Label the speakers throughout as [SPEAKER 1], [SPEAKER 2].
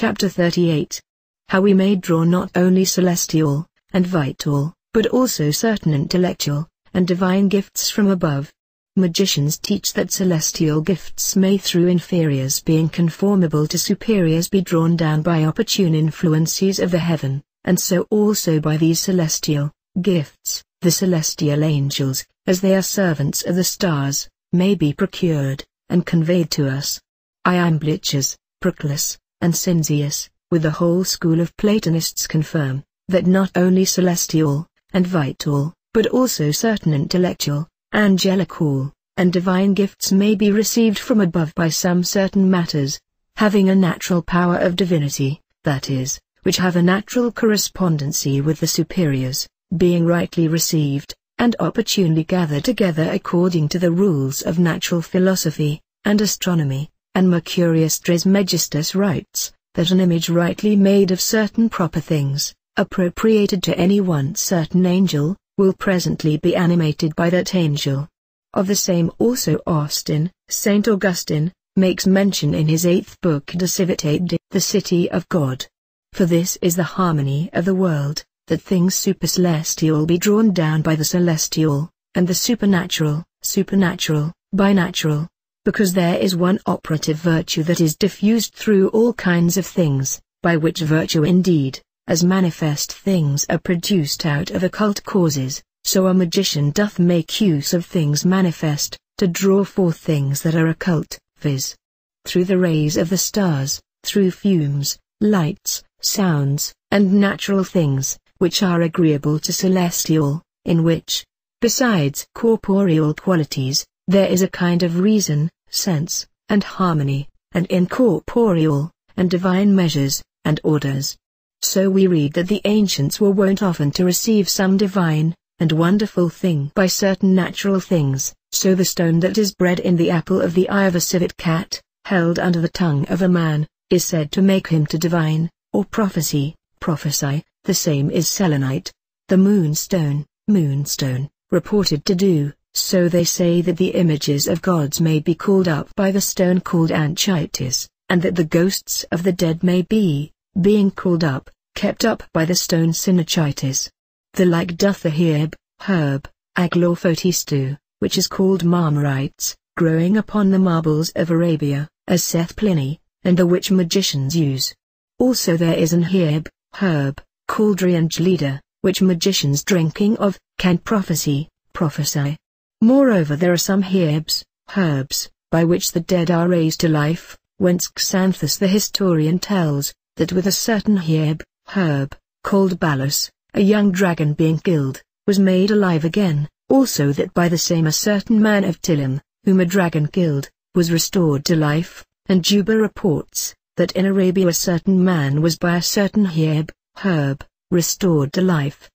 [SPEAKER 1] Chapter 38 How we may draw not only celestial, and vital, but also certain intellectual, and divine gifts from above. Magicians teach that celestial gifts may through inferiors being conformable to superiors be drawn down by opportune influences of the heaven, and so also by these celestial gifts, the celestial angels, as they are servants of the stars, may be procured, and conveyed to us. Iamblichus, Proclus, and Synesius, with the whole school of Platonists confirm, that not only celestial, and vital, but also certain intellectual, angelical, and divine gifts may be received from above by some certain matters, having a natural power of divinity, that is, which have a natural correspondency with the superiors, being rightly received, and opportunely gathered together according to the rules of natural philosophy, and astronomy, and Mercurius Trismegistus writes, that an image rightly made of certain proper things, appropriated to any one certain angel, will presently be animated by that angel. Of the same also Austin, St. Augustine, makes mention in his eighth book De Civitate Dei, the City of God. For this is the harmony of the world, that things supercelestial be drawn down by the celestial, and the supernatural, supernatural, by natural, because there is one operative virtue that is diffused through all kinds of things, by which virtue indeed, as manifest things are produced out of occult causes, so a magician doth make use of things manifest, to draw forth things that are occult, viz. Through the rays of the stars, through fumes, lights, sounds, and natural things, which are agreeable to celestial, in which, besides corporeal qualities, there is a kind of reason, sense, and harmony, and incorporeal, and divine measures, and orders. So we read that the ancients were wont often to receive some divine, and wonderful thing by certain natural things, so the stone that is bred in the apple of the eye of a civet cat, held under the tongue of a man, is said to make him to divine, or prophecy, prophesy, the same is selenite, the moonstone, moonstone, reported to do, so they say that the images of gods may be called up by the stone called Anchitis, and that the ghosts of the dead may be, being called up, kept up by the stone synochitis. The like doth the herb, herb, Aglophotistu, which is called marmorites, growing upon the marbles of Arabia, as saith Pliny, and the which magicians use. Also there is an herb, herb, called Rheangelida, which magicians drinking of, can prophesy, prophesy. Moreover there are some herbs, herbs, by which the dead are raised to life, whence Xanthus the historian tells, that with a certain herb, herb, called Balus, a young dragon being killed, was made alive again, also that by the same a certain man of Tilim, whom a dragon killed, was restored to life, and Juba reports, that in Arabia a certain man was by a certain herb, herb, restored to life.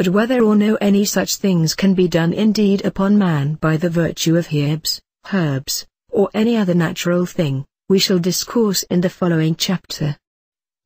[SPEAKER 1] But whether or no any such things can be done indeed upon man by the virtue of herbs, herbs, or any other natural thing, we shall discourse in the following chapter.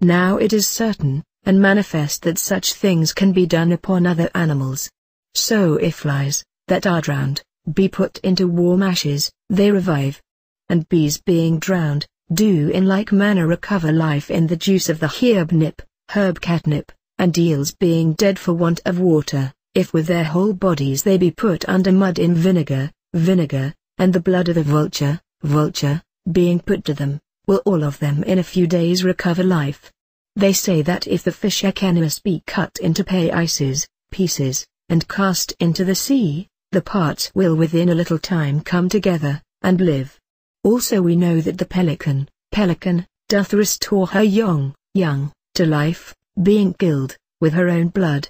[SPEAKER 1] Now it is certain, and manifest that such things can be done upon other animals. So if flies, that are drowned, be put into warm ashes, they revive. And bees being drowned, do in like manner recover life in the juice of the herb nip, herb catnip, and eels being dead for want of water, if with their whole bodies they be put under mud in vinegar, vinegar, and the blood of the vulture, vulture, being put to them, will all of them in a few days recover life. They say that if the fish Echinus be cut into pieces, pieces, and cast into the sea, the parts will within a little time come together, and live. Also we know that the pelican, pelican, doth restore her young, young, to life, being killed, with her own blood,